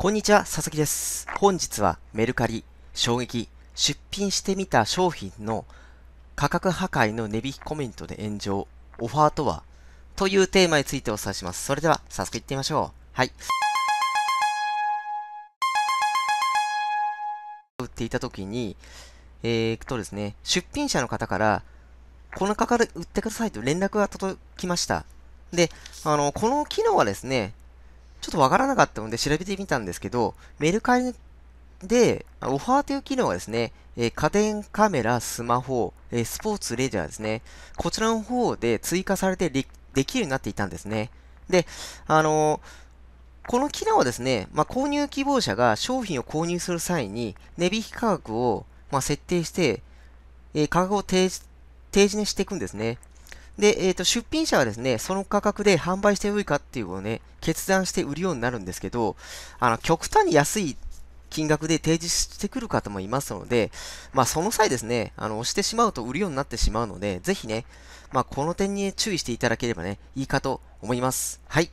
こんにちは、佐々木です。本日はメルカリ、衝撃、出品してみた商品の価格破壊の値引きコメントで炎上、オファーとは？というテーマについてお伝えします。それでは、早速行ってみましょう。はい。売っていた時に、えーっとですね、出品者の方から、この価格で売ってくださいと連絡が届きました。で、あの、この機能はですね、ちょっとわからなかったので調べてみたんですけど、メルカリで、オファーという機能はですね、え家電、カメラ、スマホ、えスポーツ、レジャーですね、こちらの方で追加されてできるようになっていたんですね。で、あのこの機能はですね、まあ、購入希望者が商品を購入する際に、値引き価格を、ま、設定して、え価格を提示提示にしていくんですね。で、えっ、と、出品者はですね、その価格で販売してよいかっていうのをね、決断して売るようになるんですけど、あの、極端に安い金額で提示してくる方もいますので、まあ、その際ですね、あの、押してしまうと売るようになってしまうので、ぜひね、まあ、この点に注意していただければね、いいかと思います。はい。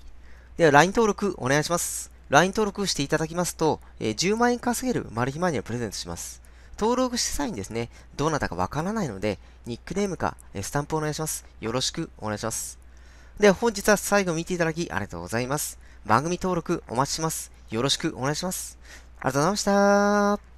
では、LINE 登録お願いします。LINE 登録していただきますと、えー10万円稼げるマル秘マニアをプレゼントします。登録した際にですね、どなたかわからないので、ニックネームかえスタンプお願いします。よろしくお願いします。では本日は最後見ていただきありがとうございます。番組登録お待ちします。よろしくお願いします。ありがとうございました。